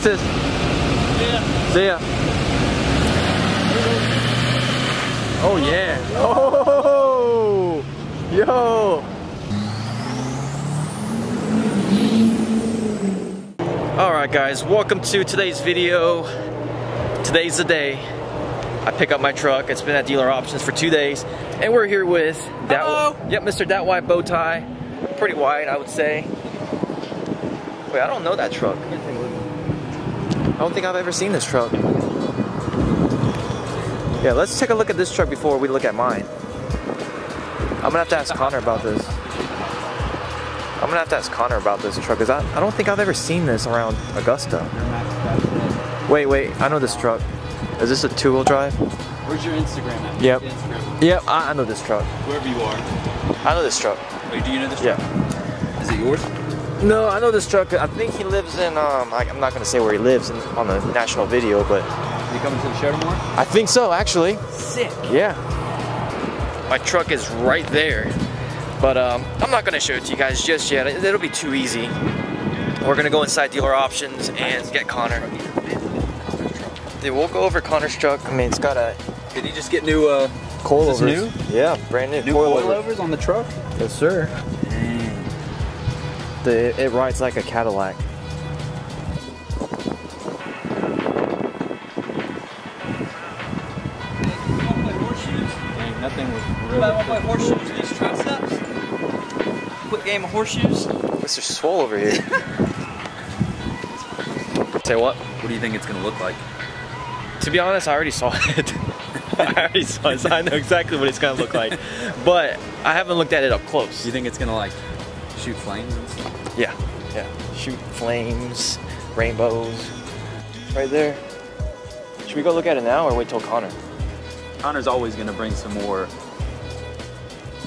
What's this? See ya. Oh yeah. Oh, yo. All right, guys. Welcome to today's video. Today's the day. I pick up my truck. It's been at dealer options for two days, and we're here with that. Hello. Yep, Mr. That White bow tie. Pretty white, I would say. Wait, I don't know that truck. I don't think I've ever seen this truck. Yeah, let's take a look at this truck before we look at mine. I'm gonna have to ask Connor about this. I'm gonna have to ask Connor about this truck because I, I don't think I've ever seen this around Augusta. Wait, wait, I know this truck. Is this a two-wheel drive? Where's your Instagram at? Yep. Instagram. Yep, I, I know this truck. Wherever you are. I know this truck. Wait, do you know this? Yeah. Is it yours? No, I know this truck. I think he lives in, um, I, I'm not gonna say where he lives in, on the national video, but You coming to the show tomorrow? I think so, actually. Sick. Yeah. My truck is right there. But um, I'm not gonna show it to you guys just yet. It- It'll be too easy. We're gonna go inside dealer options and get Connor. Dude, we'll go over Connor's truck. I mean, it's got a Did he just get new uh, coilovers. Is this Yeah, brand new, new coilovers. coilovers on the truck? Yes, sir. The, it rides like a Cadillac. Dang, nothing was Anybody want to play horseshoes? These triceps? Quick game of horseshoes? Mr. Swole over here. Say what? What do you think it's gonna look like? To be honest, I already saw it. I already saw it, so I know exactly what it's gonna look like. But I haven't looked at it up close. Do you think it's gonna like shoot flames and stuff? Yeah, yeah. Shoot flames, rainbows. Right there. Should we go look at it now or wait till Connor? Connor's always gonna bring some more,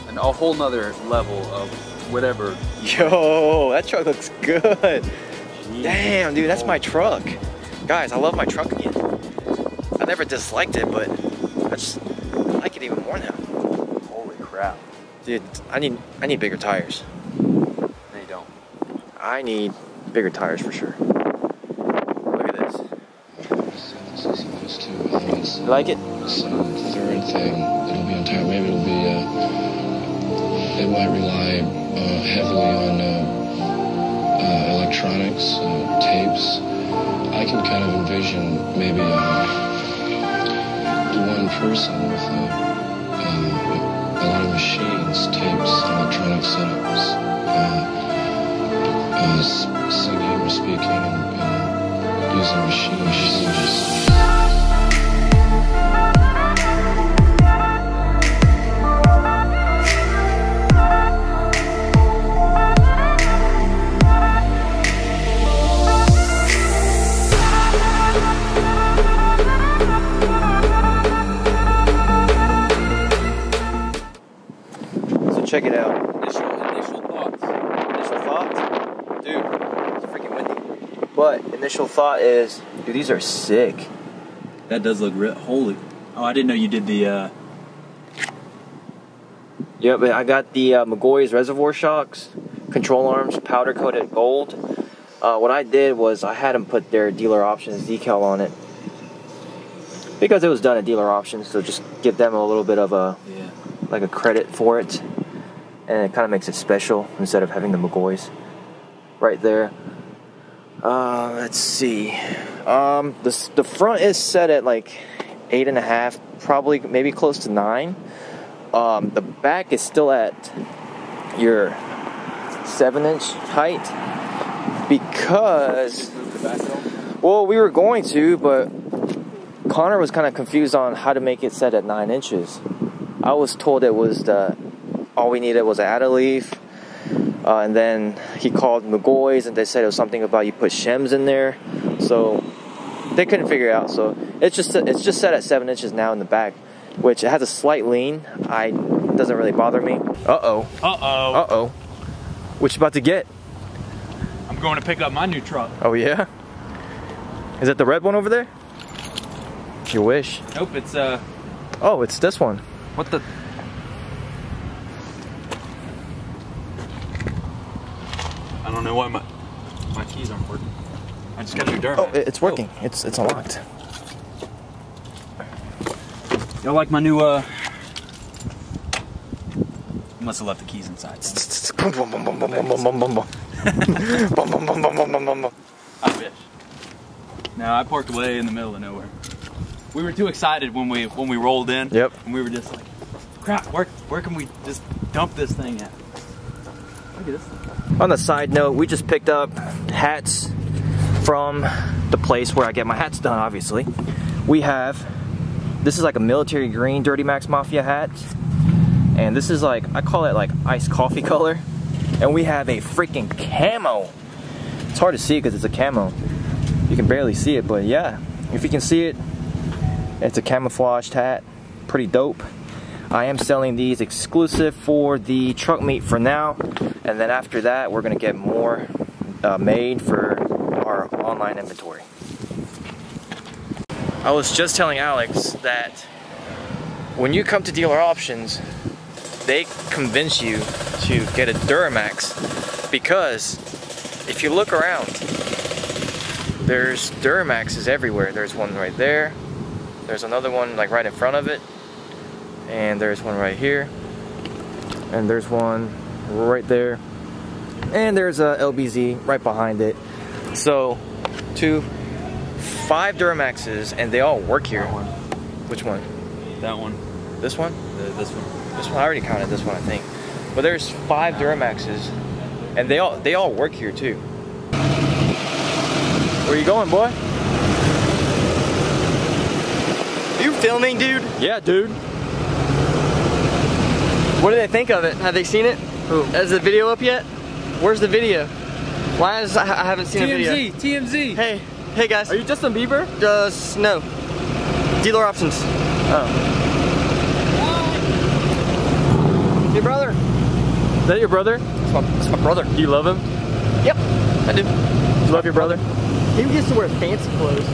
and a whole nother level of whatever. Yo, that truck looks good. Damn, dude, that's my truck. Guys, I love my truck again. I never disliked it, but I just I like it even more now. Holy crap! Dude, I need I need bigger tires. No, you don't. I need bigger tires for sure. Look at this. This is supposed to, I think it's You like it? some third thing. It'll be on tire. Maybe it'll be, uh, it might rely uh, heavily on uh, uh, electronics, uh, tapes. I can kind of envision maybe uh, one person with uh, a lot of machines, tapes, electronic setups, uh, uh, or speaking and, and using machine machines. So check it out. Initial, initial thoughts. Initial thoughts? Dude, it's freaking windy. But initial thought is, dude, these are sick. That does look real. Holy. Oh, I didn't know you did the. uh Yep, I got the uh, McGaughy's reservoir shocks, control arms, powder coated gold. Uh, what I did was I had them put their dealer options decal on it because it was done at dealer options. So just give them a little bit of a Yeah. like a credit for it, and it kind of makes it special instead of having the McGaughy's right there. Uh, let's see. Um, the the front is set at like eight and a half, probably maybe close to nine. Um, the back is still at your seven inch height because well we were going to, but Connor was kind of confused on how to make it set at nine inches. I was told it was the all we needed was an add a leaf, uh, and then he called McGaughy's and they said it was something about you put shims in there, so they couldn't figure it out. So it's just it's just set at seven inches now in the back, which it has a slight lean. I doesn't really bother me. Uh oh. Uh oh. Uh oh. What you about to get? I'm going to pick up my new truck. Oh yeah. Is it the red one over there? You wish. Nope, it's uh. Oh, it's this one. What the? don't know why my my keys aren't working. I just got new dirt. Oh, it's oh. working. Oh. It's it's unlocked. Y'all like my new uh? I must have left the keys inside. I wish. No, I parked way in the middle of nowhere. We were too excited when we when we rolled in. Yep. And we were just like, crap. Where where can we just dump this thing at? On the side note, we just picked up hats from the place where I get my hats done, obviously. We have, this is like a military green Dirty Max Mafia hat. And this is like, I call it like iced coffee color. And we have a freaking camo. It's hard to see because it's a camo. You can barely see it, but yeah, if you can see it, it's a camouflaged hat. Pretty dope. I am selling these exclusive for the truck meet for now, and then after that, we're gonna get more uh, made for our online inventory. I was just telling Alex that when you come to dealer options, they convince you to get a Duramax because if you look around, there's Duramaxes everywhere. There's one right there. There's another one like right in front of it. And there's one right here. And there's one right there. And there's a LBZ right behind it. So, two, five Duramaxes, and they all work here. One. Which one? That one. This one? The, this one. This one I already counted this one, I think. But there's five Duramaxes, and they all they all work here too. Where you going, boy? You filming, dude? Yeah, dude. What do they think of it? Have they seen it? Who? Is the video up yet? Where's the video? Why is I I haven't seen a video? TMZ. TMZ. Hey, hey guys. Are you Justin Bieber? Just no. Dealer options. Oh. Your brother. Is that your brother? That's my, that's my brother. Do you love him? Yep, I do. Do you love your brother? He gets to wear fancy clothes.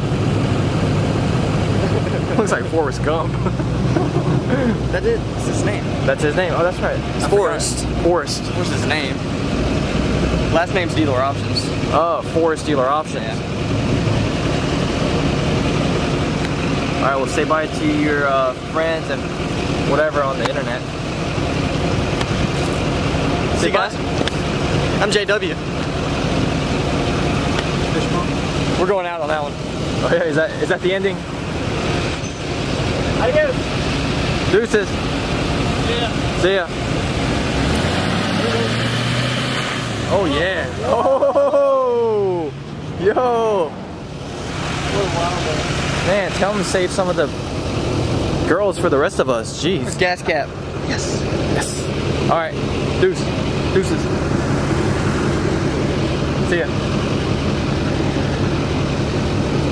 Looks like Forrest Gump. That is it's his name. That's his name. Oh, that's right. It's Forrest. Forrest. What's his name? Last name's Dealer Options. Oh, Forrest Dealer Options. All right, well, say bye to your uh, friends and whatever on the internet. See you guys. I'm JW. We're going out on that one. Oh yeah, is that is that the ending? Adios. Deuces. Yeah. See ya. Oh yeah. Oh, yo. Man, tell them to save some of the girls for the rest of us. Jeez. Gas cap. Yes. Yes. All right. Deuce. Deuces. See ya.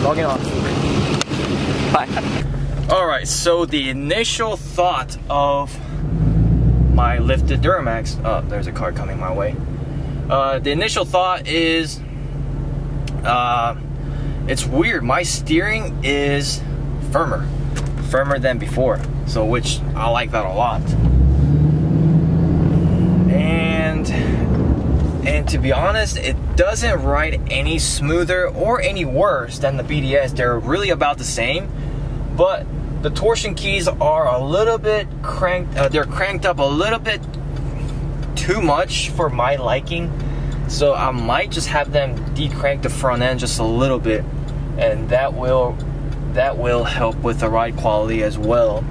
Logging off. Bye. All right. So the initial thought of my lifted Duramax. Oh, there's a car coming my way. Uh, the initial thought is, uh, it's weird. My steering is firmer, firmer than before. So, which I like that a lot. And and to be honest, it doesn't ride any smoother or any worse than the BDS. They're really about the same, but the torsion keys are a little bit cranked. Uh, they're cranked up a little bit too much for my liking. So I might just have them decrank the front end just a little bit, and that will that will help with the ride quality as well.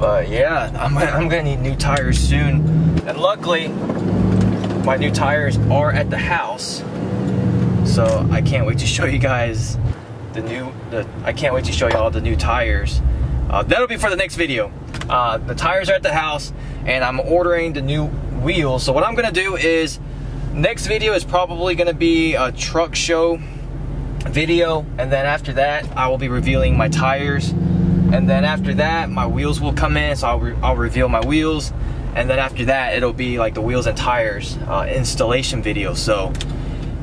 But yeah, I'm, I'm gonna need new tires soon, and luckily my new tires are at the house, so I can't wait to show you guys the new. The I can't wait to show you all the new tires. Uh, that'll be for the next video. Uh, the tires are at the house, and I'm ordering the new wheels. So what I'm gonna do is, next video is probably gonna be a truck show video, and then after that, I will be revealing my tires. And then after that, my wheels will come in, so I'll, re I'll reveal my wheels. And then after that, it'll be like the wheels and tires uh, installation video. So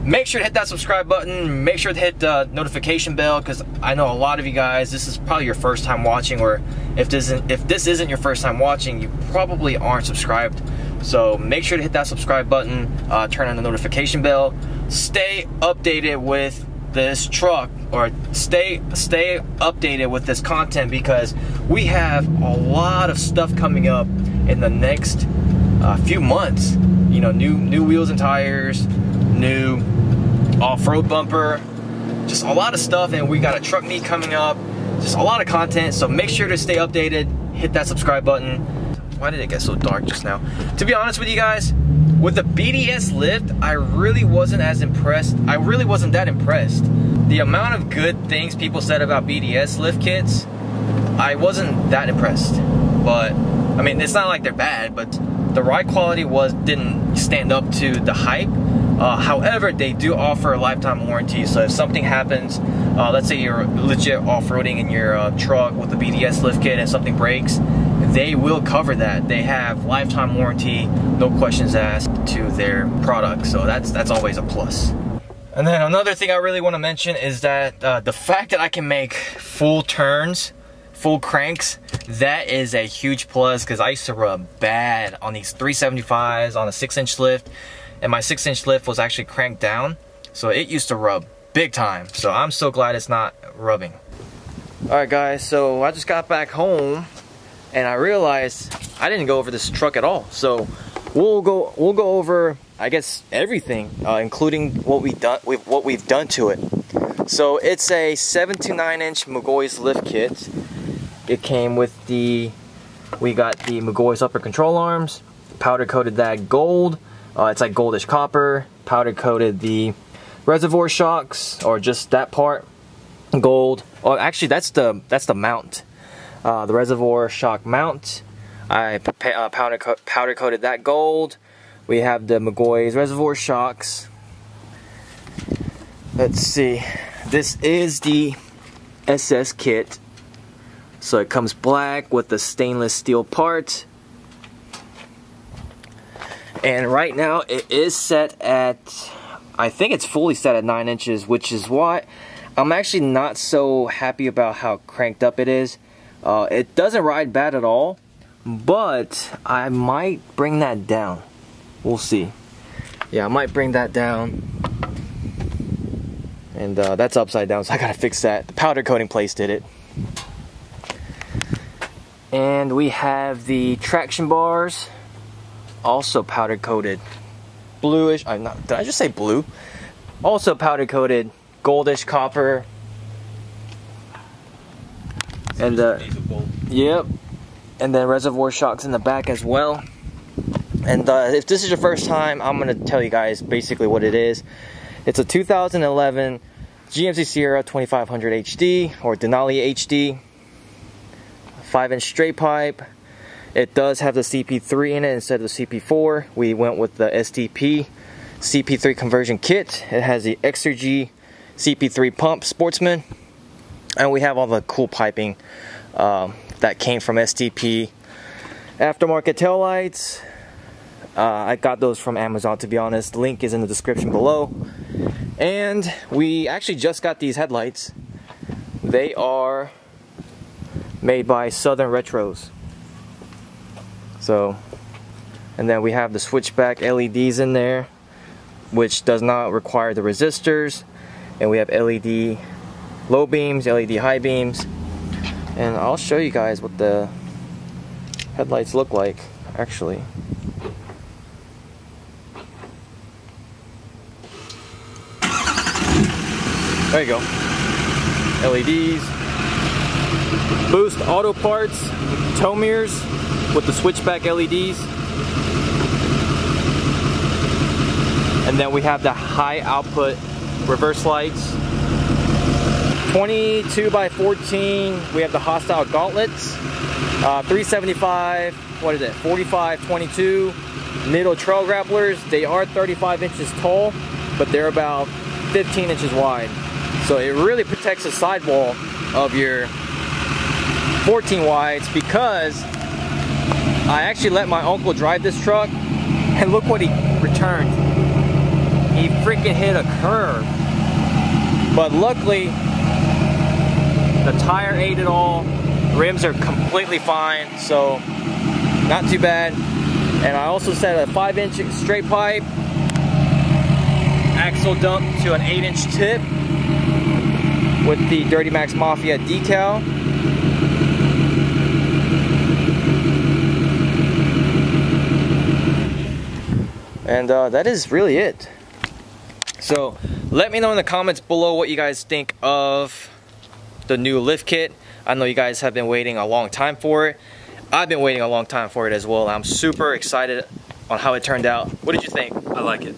make sure to hit that subscribe button. Make sure to hit the notification bell because I know a lot of you guys, this is probably your first time watching, or if this isn't, if this isn't your first time watching, you probably aren't subscribed. So make sure to hit that subscribe button, uh, turn on the notification bell. stay updated with this truck or stay stay updated with this content because we have a lot of stuff coming up in the next uh, few months. You know, new new wheels and tires, new off-road bumper, just a lot of stuff, and we got a truck meet coming up. Just a lot of content, so make sure to stay updated. Hit that subscribe button. Why did it get so dark just now? To be honest with you guys, with the BDS lift, I really wasn't as impressed. I really wasn't that impressed. The amount of good things people said about BDS lift kits, I wasn't that impressed. But I mean, it's not like they're bad, but the ride quality was didn't stand up to the hype. Uh, however, they do offer a lifetime warranty. So if something happens, uh, let's say you're legit off-roading in your uh, truck with the BDS lift kit and something breaks, they will cover that. They have lifetime warranty, no questions asked to their product. So that's that's always a plus. And then another thing I really want to mention is that uh, the fact that I can make full turns, full cranks, that is a huge plus because I used to rub bad on these 375s on a six inch lift and my six inch lift was actually cranked down. So it used to rub big time. So I'm so glad it's not rubbing. All right guys, so I just got back home and I realized I didn't go over this truck at all. So we'll go we'll go over I guess everything, uh, including what we done with what we've done to it. So it's a seven to nine inch McGaughy's lift kit. It came with the we got the McGaughy's upper control arms, powder coated that gold. Uh, it's like goldish copper. Powder coated the reservoir shocks, or just that part, gold. Oh, actually, that's the that's the mount uh, the reservoir shock mount. I uh, powder, co powder coated that gold. We have the McGaughy's reservoir shocks. Let's see. This is the SS kit. So it comes black with the stainless steel part. And right now it is set at, I think it's fully set at 9 inches, which is why I'm actually not so happy about how cranked up it is. Uh, it doesn't ride bad at all, but I might bring that down. We'll see. Yeah, I might bring that down. And uh, that's upside down, so I gotta fix that. The powder coating place did it. And we have the traction bars, also powder coated. Bluish, I'm not, did I just say blue? Also powder coated, goldish copper, and uh, yep, and then reservoir shocks in the back as well. And uh, if this is your first time, I'm gonna tell you guys basically what it is. It's a 2011 GMC Sierra 2500 HD or Denali HD, 5 inch straight pipe. It does have the CP3 in it instead of the CP4. We went with the STP CP3 conversion kit. It has the Exergy CP3 pump Sportsman and we have all the cool piping um, that came from STP aftermarket tail lights uh, I got those from Amazon to be honest link is in the description below and we actually just got these headlights they are made by Southern Retros so and then we have the switchback LEDs in there which does not require the resistors and we have LED low beams, LED high beams, and I'll show you guys what the headlights look like actually. There you go. LEDs. Boost auto parts, tow mirrors with the switchback LEDs. And then we have the high output reverse lights 22 by 14, we have the hostile gauntlets. Uh, 375, what is it, 45, 22. Nitto trail grapplers, they are 35 inches tall, but they're about 15 inches wide. So it really protects the sidewall of your 14 wides because I actually let my uncle drive this truck and look what he returned. He freaking hit a curve. But luckily, the tire ate it all. Rims are completely fine, so not too bad. And I also set a five inch straight pipe axle dump to an 8 inch tip with the Dirty Max Mafia decal. And uh, that is really it. So let me know in the comments below what you guys think of the new lift kit. I know you guys have been waiting a long time for it. I've been waiting a long time for it as well. I'm super excited on how it turned out. What did you think? I like it.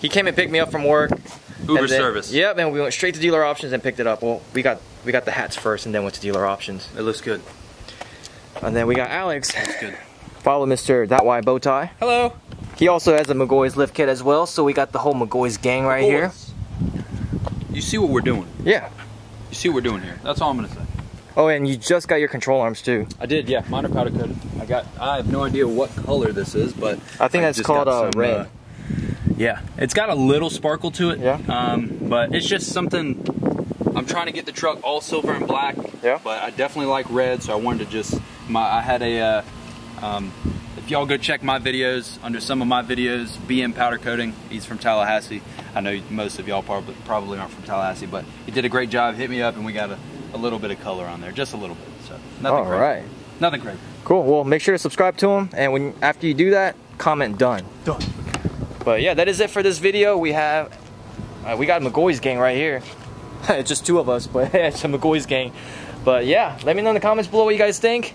He came and picked me up from work. Uber then- service. Yep, and we went straight to dealer options and picked it up. Well, we got we got the hats first and then went to dealer options. It looks good. And then we got Alex. Looks good. Follow Mr. That Why Bow Tie. Hello. He also has a McGaughy's lift kit as well, so we got the whole McGaughy's gang right here. You see what we're doing. Yeah. You see what we're doing here. That's all I'm gonna say. Oh, and you just got your control arms too. I did, yeah. Mine are powder coated. I got. I have no idea what color this is, but I think that's just called uh, some, red. yeah, it's got a little sparkle to it. Yeah. Um, but it's just something. I'm trying to get the truck all silver and black. Yeah. But I definitely like red, so I wanted to just. My I had a. Uh, um, if y'all go check my videos, under some of my videos, BM Powder Coating, he's from Tallahassee. I know most of y'all probably, probably aren't from Tallahassee, but he did a great job. Hit me up, and we got a, a little bit of color on there, just a little bit. So nothing All crazy. right. Nothing crazy. Cool. Well, make sure to subscribe to him, and when after you do that, comment done. Done. But yeah, that is it for this video. We have uh, we got McGaughy's gang right here. it's just two of us, but it's a McGaughy's gang. But yeah, let me know in the comments below what you guys think,